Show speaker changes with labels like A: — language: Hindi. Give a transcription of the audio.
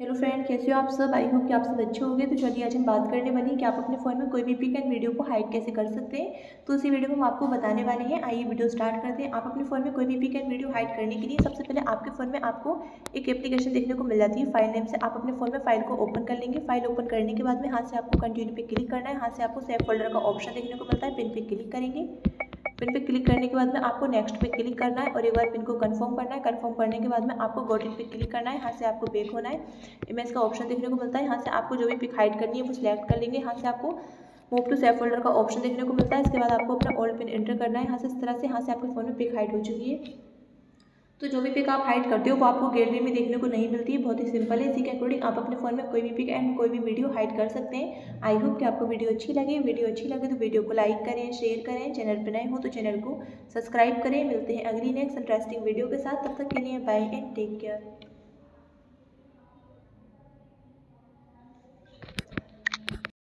A: हेलो फ्रेंड कैसे हो आप सब? आई होप कि आप सब अच्छे होंगे। तो चलिए आज हम बात करने वाली हैं कि आप अपने फ़ोन में कोई भी पिक एंड वीडियो को हाइड कैसे कर सकते हैं। तो इसी वीडियो में हम आपको बताने वाले हैं, आइए वीडियो स्टार्ट करते हैं। आप अपने फ़ोन में कोई भी पिक एंड वीडियो हाइड करने के लिए सबसे पहले आपके फ़ोन में आपको एक एप्लीकेशन देखने को मिल जाती है फ़ाइल नेम से। आप अपने फ़ोन में फ़ाइल को ओपन कर लेंगे। फ़ाइल ओपन करने के बाद में हाथ से आपको कंटिन्यू पे क्लिक करना है। हाथ से आपको सेव फोल्डर का ऑप्शन देखने को मिलता है पिन पे क्लिक करेंगे। पिन पे क्लिक करने के बाद में आपको नेक्स्ट पे क्लिक करना है और एक बार पिन को कंफर्म करना है। कंफर्म करने के बाद में आपको गोटिन पे क्लिक करना है। यहाँ से आपको बेक होना है। इमेज का ऑप्शन देखने को मिलता है। यहाँ से आपको जो भी पिक हाइड करनी है वो सिलेक्ट कर लेंगे। यहाँ से आपको मूव टू सेफ़ फोल्डर का ऑप्शन देखने को मिलता है। इसके बाद आपको अपना ओल्ड पिन एंटर करना है। यहाँ से इस तरह से यहाँ से आपके फ़ोन में पिक हाइड हो चुकी है। तो जो भी पिक आप हाइड करते हो, वो आपको गैलरी में देखने को नहीं मिलती है। बहुत ही सिंपल है। इसी के अकॉर्डिंग आप अपने फ़ोन में कोई भी पिक एंड कोई भी वीडियो हाइड कर सकते हैं। आई होप कि आपको वीडियो अच्छी लगे। वीडियो अच्छी लगे तो वीडियो को लाइक करें शेयर करें। चैनल पर नए हो तो चैनल को सब्सक्राइब करें। मिलते हैं अगली नेक्स्ट इंटरेस्टिंग वीडियो के साथ। तब तक के लिए बाय एंड टेक केयर